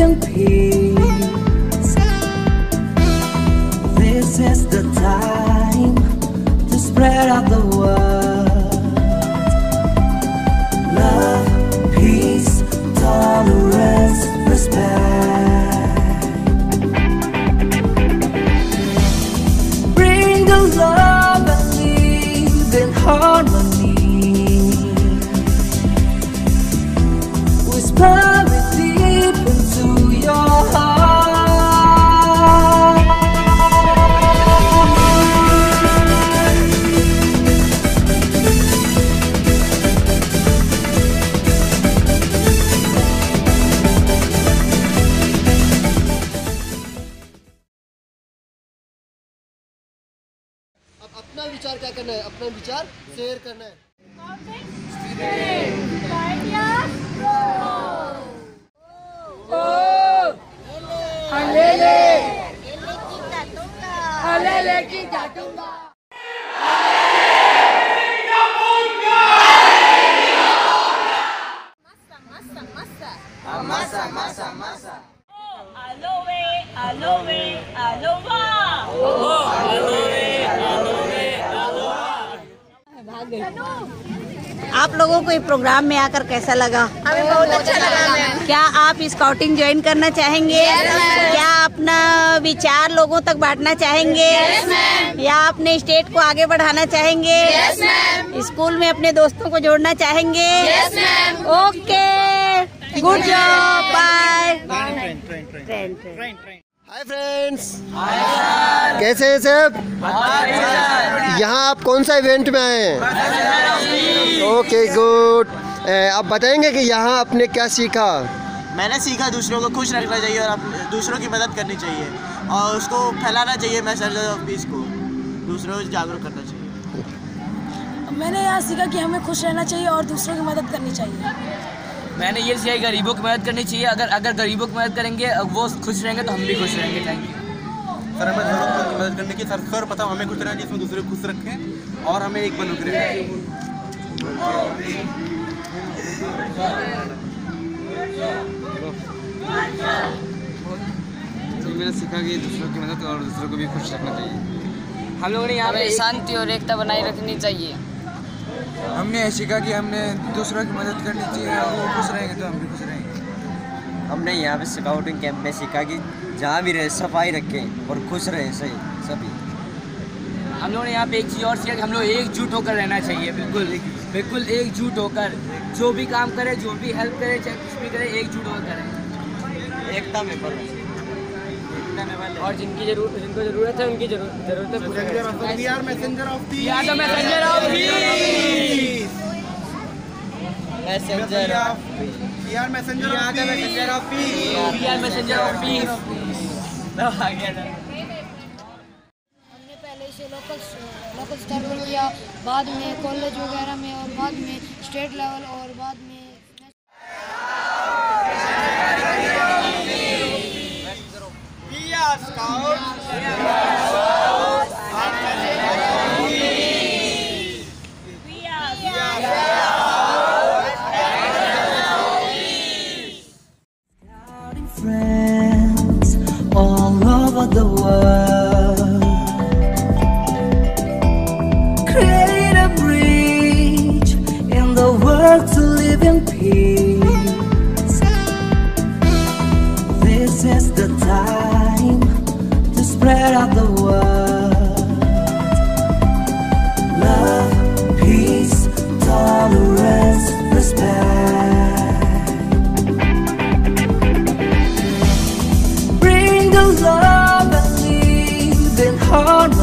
in peace. This is the time to spread out the word. Love, peace, tolerance, respect. Bring the love and live in harmony. Whisper अपना विचार क्या करना है? अपना विचार share करना है। Aloe, aloe, aloha. आप लोगों को ये प्रोग्राम में आकर कैसा लगा? हमें बहुत अच्छा लगा क्या आप स्काउटिंग ज्वाइन करना चाहेंगे? क्या अपना विचार लोगों तक बांटना चाहेंगे? या अपने स्टेट को आगे बढ़ाना चाहेंगे? स्कूल में अपने दोस्तों को जोड़ना चाहेंगे? Okay good job bye hi friends कैसे हैं सब? यहाँ आप कौन सा इवेंट में आए हैं? ओके गुड आप बताएँगे कि यहाँ आपने क्या सीखा? मैंने सीखा दूसरों को खुश रखना चाहिए और दूसरों की मदद करनी चाहिए और उसको फैलाना चाहिए मैसेज ऑफ़ पीस को। दूसरों को जागरूक करना चाहिए। मैंने यहाँ सीखा कि हमें खुश रहना चाहिए और दूसरों की मदद करनी चाहिए। मैंने ये सीखा कि गरीबों की मदद करनी चाहिए। अगर अगर गरीबों की मदद करेंगे वो खुश रहेंगे तो हम भी खुश रहेंगे। थैंक यू सर हमें ज़रूरत की मदद करने की सर सर पता हमें खुश रहना जिसमें दूसरे को खुश रखें और हमें एक बन तो मैंने सीखा कि दूसरों की मदद और दूसरों को भी खुश रखना चाहिए। हम लोगों ने यहाँ पे शांति और एकता बनाए रखनी चाहिए। हमने ये सीखा कि हमने दूसरों की मदद करनी चाहिए और वो खुश रहेंगे तो हम भी खुश रहेंगे। हमने यहाँ पे स्काउटिंग कैंप में सीखा कि जहाँ भी रहे सफ़ाई रखें और खुश रहें सही सभी। हम लोगों ने यहाँ पे एक चीज़ और सीखा कि हम लोग एकजुट होकर रहना चाहिए बिल्कुल बिल्कुल एकजुट होकर। जो भी काम करे जो भी हेल्प करे चाहे कुछ भी करे एकजुट होकर करें। एकता में बनो और जिनकी ज़रूर जिनको ज़रूरत है उनकी ज़रूरत है हमने पहले से लोकल लोकल स्टार्ट किया। बाद में कॉलेज वगैरह में और बाद में स्टेट लेवल और बाद में in hard